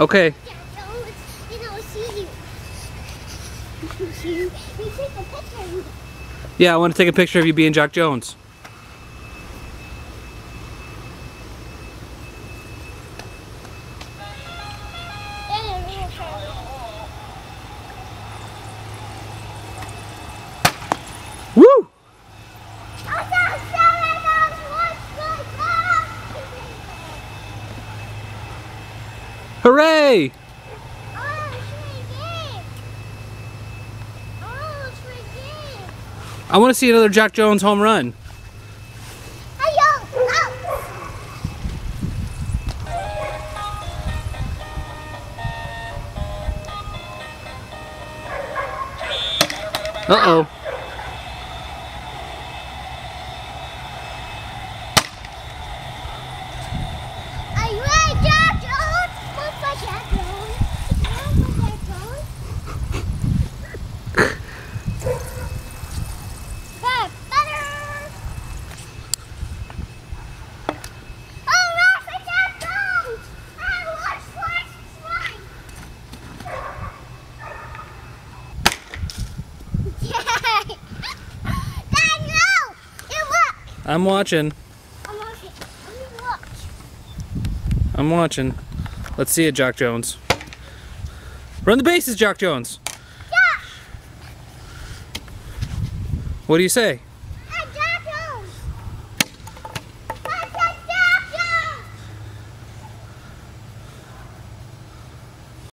Okay. You you. Yeah, I want to take a picture of you being Jaque Jones. And a real friend. Woo! Hooray! I want to see another Jaque Jones home run. Uh-oh. Are you ready, Jaque Jones? Look for Jaque Jones. Look for Jaque Jones. Good, better. Oh, look for Jaque Jones. I watch, watch, watch. Yay. Dad, no. You look. I'm watching. I'm watching. Let me watch. I'm watching. Let's see it, Jaque Jones. Run the bases, Jaque Jones. Yeah. What do you say?